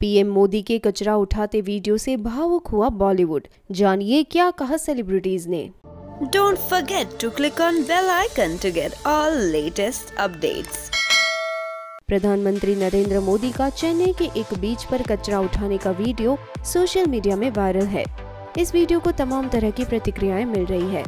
PM Modi के कचरा उठाते वीडियो से भावुक हुआ बॉलीवुड। जानिए क्या कहा सेलिब्रिटीज ने। Don't forget to click on bell icon to get all latest updates. प्रधानमंत्री नरेंद्र मोदी का चेन्नई के एक बीच पर कचरा उठाने का वीडियो सोशल मीडिया में वायरल है। इस वीडियो को तमाम तरह की प्रतिक्रियाएँ मिल रही है।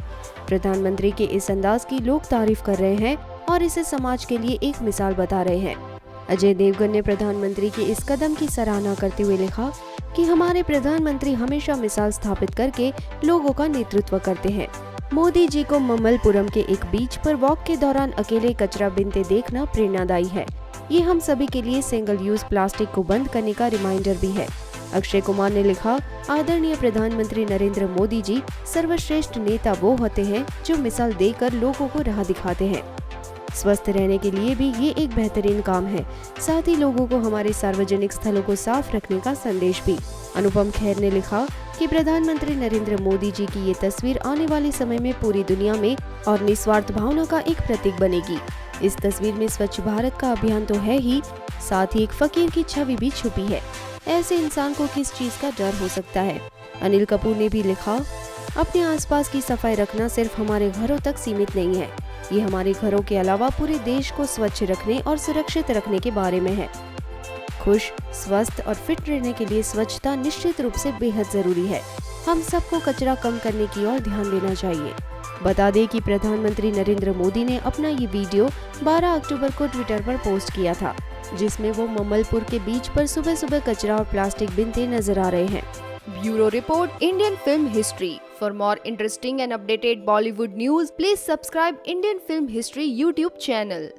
प्रधानमंत्री के इस अंदाज की लोग तारीफ़ कर रहे हैं और इसे समाज के लिए एक मिसाल बता रहे हैं। अजय देवगन ने प्रधानमंत्री के इस कदम की सराहना करते हुए लिखा कि हमारे प्रधानमंत्री हमेशा मिसाल स्थापित करके लोगों का नेतृत्व करते हैं। मोदी जी को ममलपुरम के एक बीच पर वॉक के दौरान अकेले कचरा बिनते देखना प्रेरणादायी है। ये हम सभी के लिए सिंगल यूज़ प्लास्टिक को बंद करने का रिमाइंडर भी है। अक्षय कुमार ने लिखा, आदरणीय प्रधानमंत्री नरेंद्र मोदी जी, सर्वश्रेष्ठ नेता वो होते हैं जो मिसाल देकर लोगों को राह दिखाते हैं। स्वस्थ रहने के लिए भी ये एक बेहतरीन काम है। साथ ही लोगों को हमारे सार्वजनिक स्थलों को साफ़ रखने का संदेश भी। अनुपम खेर ने लिखा कि प्रधानमंत्री नरेंद्र मोदी जी की ये तस्वीर आने वाले समय में पूरी दुनिया में और निस्वार्थ भावना का एक प्रतीक बनेगी। इस तस्वीर में स्वच्छ भारत का अभियान तो है ही, साथ ही एक फकीर की छवि भी छुपी है। ऐसे इंसान को किस चीज़ का डर हो सकता है? अनिल कपूर ने भी लिखा, अपने आसपास की सफ़ाई रखना सिर्फ़ हमारे घरों तक सीमित नहीं है। ये हमारे घरों के अलावा पूरे देश को स्वच्छ रखने और सुरक्षित रखने के बारे में है। खुश, स्वस्थ और फिट रहने के लिए स्वच्छता निश्चित रूप से बेहद ज़रूरी है। हम सबको कचरा कम करने की ओर ध्यान देना चाहिए। बता दें कि प्रधानमंत्री नरेंद्र मोदी ने अपना ये वीडियो 12 अक्टूबर को ट्विटर पर पोस्ट किया था, जिसमें वो ममलपुर के बीच पर सुबह सुबह कचरा और प्लास्टिक बिनते नज़र आ रहे हैं। Bureau report, Indian film history. For more interesting and updated Bollywood news, please subscribe Indian Film History YouTube channel.